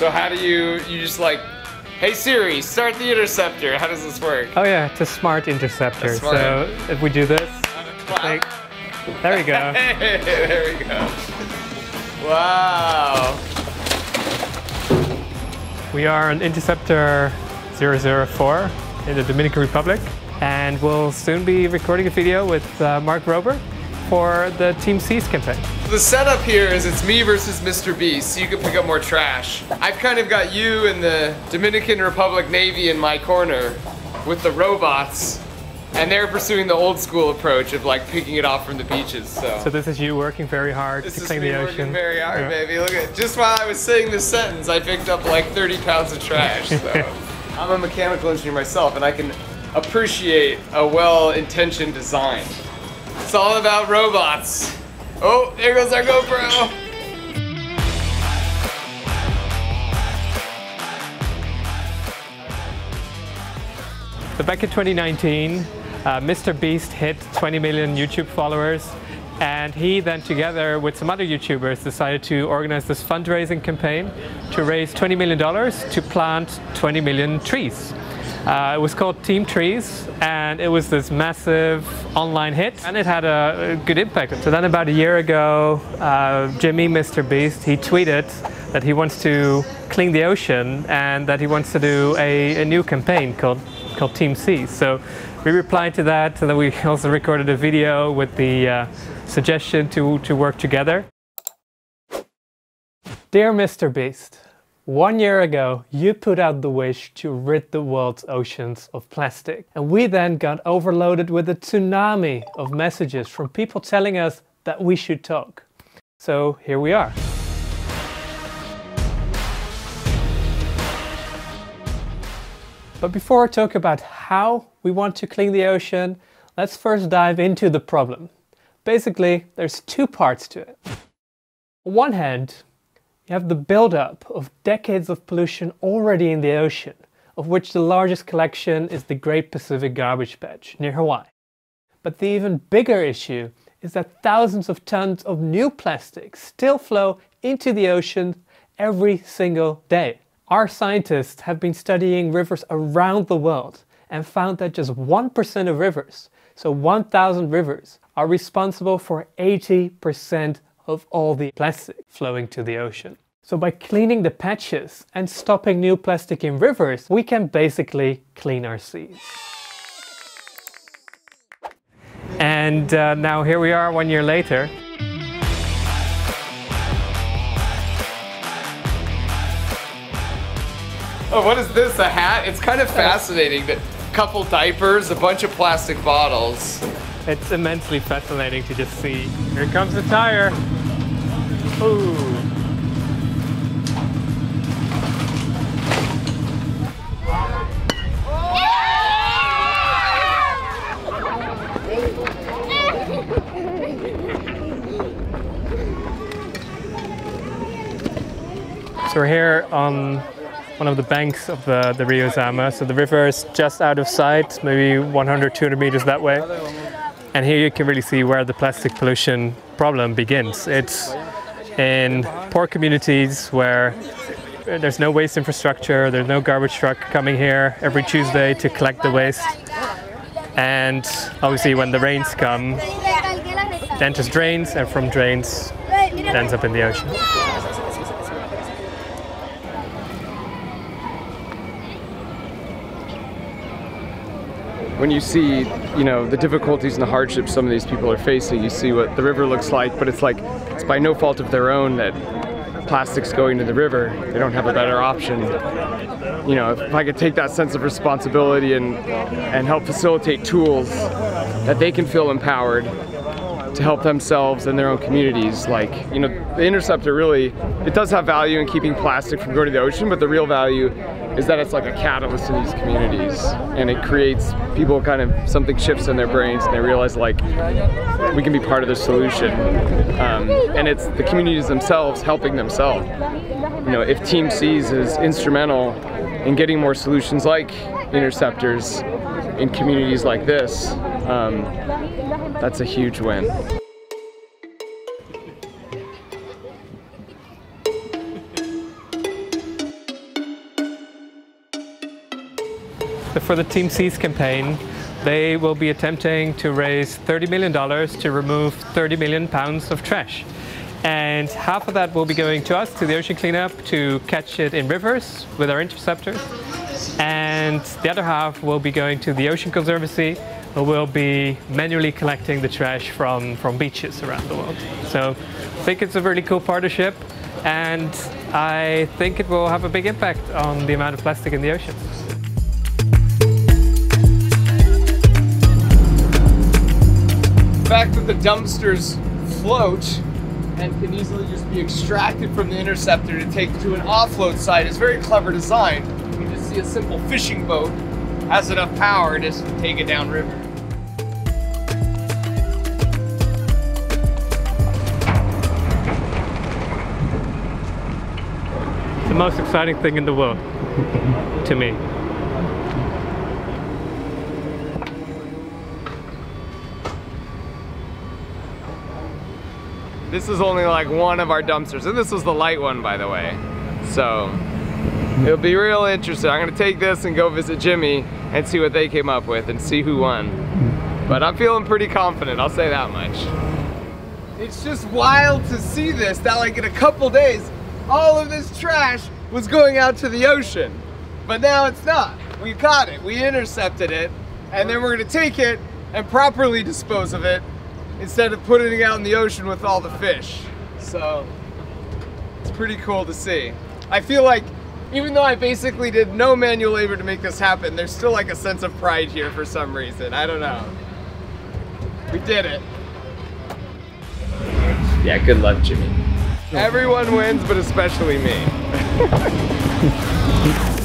So how do you, you just like, hey Siri, start the interceptor. How does this work? Oh yeah, it's a smart interceptor. A smart- So if we do this, like, there we go. Hey, there we go. Wow. We are on Interceptor 004 in the Dominican Republic, and we'll soon be recording a video with uh, Mark Rober for the Team Seas campaign. So the setup here is it's me versus Mr. Beast, so you can pick up more trash. I've kind of got you and the Dominican Republic Navy in my corner with the robots, and they're pursuing the old school approach of like picking it off from the beaches. So, So this is you working very hard this to clean the working ocean. very hard, Yeah. baby. Look at just while I was saying this sentence, I picked up like 30 pounds of trash. So I'm a mechanical engineer myself, and I can appreciate a well-intentioned design. It's all about robots. Oh, there goes our GoPro. So back in 2019, uh, Mr. Beast hit 20 million YouTube followers, and he then, together with some other YouTubers, decided to organize this fundraising campaign to raise 20 million dollars to plant 20 million trees. Uh, it was called Team Trees, and it was this massive online hit, and it had a, good impact. So then, about a year ago, uh, Jimmy, Mr. Beast, he tweeted that he wants to clean the ocean and that he wants to do a, a new campaign called called Team Seas. So we replied to that, and then we also recorded a video with the uh, suggestion to, to work together. Dear Mr. Beast, one year ago you put out the wish to rid the world's oceans of plastic. And we then got overloaded with a tsunami of messages from people telling us that we should talk. So here we are. But before I talk about how we want to clean the ocean, let's first dive into the problem. Basically, there's two parts to it. On one hand, you have the buildup of decades of pollution already in the ocean, of which the largest collection is the Great Pacific Garbage Patch near Hawaii. But the even bigger issue is that thousands of tons of new plastic still flow into the ocean every single day. Our scientists have been studying rivers around the world and found that just 1% of rivers, so 1,000 rivers, are responsible for 80% of all the plastic flowing to the ocean. So by cleaning the patches and stopping new plastic in rivers, we can basically clean our seas. And uh, now here we are one year later. Oh, what is this? A hat? It's kind of fascinating that a couple diapers, a bunch of plastic bottles. It's immensely fascinating to just see. Here comes the tire. So we're here on one of the banks of the, the Rio Ozama. So the river is just out of sight, maybe 100, 200 meters that way. And here you can really see where the plastic pollution problem begins. It's in poor communities where there's no waste infrastructure, there's no garbage truck coming here every Tuesday to collect the waste. And obviously when the rains come, it enters drains and from drains it ends up in the ocean. When you see, you know, the difficulties and the hardships some of these people are facing, you see what the river looks like, but it's like, it's by no fault of their own that plastic's going to the river. They don't have a better option. You know, if I could take that sense of responsibility and, and help facilitate tools that they can feel empowered to help themselves and their own communities. Like, you know, the Interceptor really, it does have value in keeping plastic from going to the ocean, but the real value is that it's like a catalyst in these communities. And it creates people kind of, something shifts in their brains and they realize like, we can be part of the solution. Um, and it's the communities themselves helping themselves. You know, if Team Seas is instrumental in getting more solutions like interceptors in communities like this, um, that's a huge win. For the Team Seas campaign, they will be attempting to raise $30 million to remove 30 million pounds of trash. And half of that will be going to us, to the ocean cleanup, to catch it in rivers with our interceptors. And the other half will be going to the Ocean Conservancy who will be manually collecting the trash from, from beaches around the world. So I think it's a really cool partnership, and I think it will have a big impact on the amount of plastic in the ocean. The fact that the dumpsters float and can easily just be extracted from the interceptor to take to an offload site is very clever design. You just see a simple fishing boat has enough power to just take it downriver. the most exciting thing in the world to me. This is only like one of our dumpsters, and this was the light one, by the way. So it'll be real interesting. I'm gonna take this and go visit Jimmy and see what they came up with and see who won. But I'm feeling pretty confident, I'll say that much. It's just wild to see this, that like in a couple days, all of this trash was going out to the ocean. But now it's not. We caught it, we intercepted it, and then we're gonna take it and properly dispose of it instead of putting it out in the ocean with all the fish. So it's pretty cool to see. I feel like even though I basically did no manual labor to make this happen, there's still like a sense of pride here for some reason. I don't know. We did it. Yeah, good luck, Jimmy. Everyone wins, but especially me.